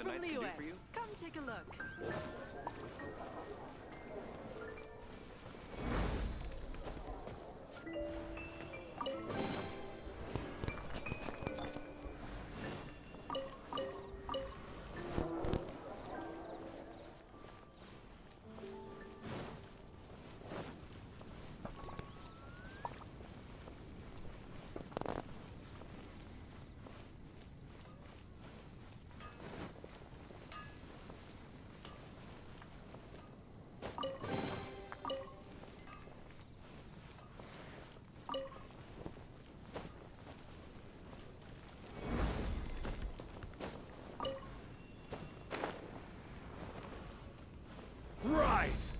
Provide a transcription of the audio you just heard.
For you? Come take a look. eyes!